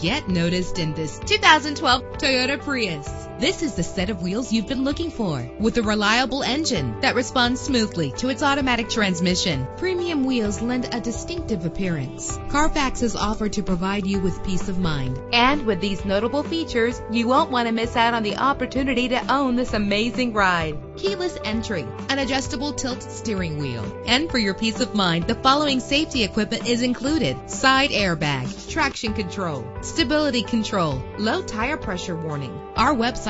Get noticed in this 2012 Toyota Prius. This is the set of wheels you've been looking for with a reliable engine that responds smoothly to its automatic transmission. Premium wheels lend a distinctive appearance. Carfax is offered to provide you with peace of mind. And with these notable features, you won't want to miss out on the opportunity to own this amazing ride. Keyless entry, an adjustable tilt steering wheel. And for your peace of mind, the following safety equipment is included. Side airbag, traction control, stability control, low tire pressure warning. Our website